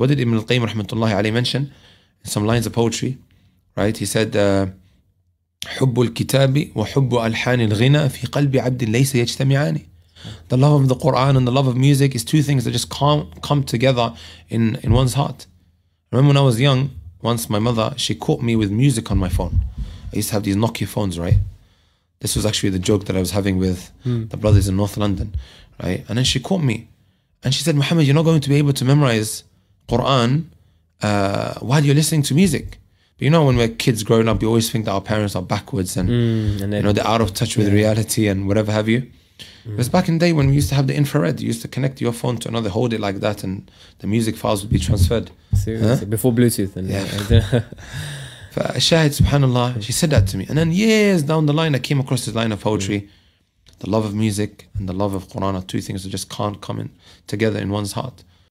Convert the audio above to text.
What did Ibn al-Qayyim rahmatullahi alayhi mention? In some lines of poetry, right? He said, uh, حب الكتاب وحب ألحان الغنى في قلب عبد ليس يجتمعان. The love of the Quran and the love of music is two things that just come, come together in, in one's heart. I remember when I was young, once my mother, she caught me with music on my phone. I used to have these Nokia phones, right? This was actually the joke that I was having with the brothers in North London, right? And then she caught me and she said, Muhammad, you're not going to be able to memorize Quran uh, while you're listening to music. But you know, when we're kids growing up, we always think that our parents are backwards and, mm, and then, you know they're out of touch with yeah. reality and whatever have you. Mm. Because back in the day when we used to have the infrared, you used to connect your phone to another, hold it like that, and the music files would be transferred. Seriously, huh? before Bluetooth and yeah. Shahid, subhanAllah, she said that to me. And then years down the line, I came across this line of poetry. Mm. The love of music and the love of Quran are two things that just can't come in together in one's heart.